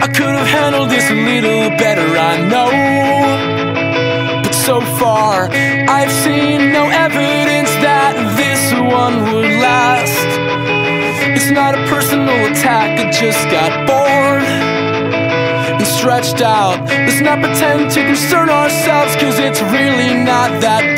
I could have handled this a little better, I know. But so far, I've seen no evidence that this one would last. It's not a personal attack, I just got bored and stretched out. Let's not pretend to concern ourselves, cause it's really not that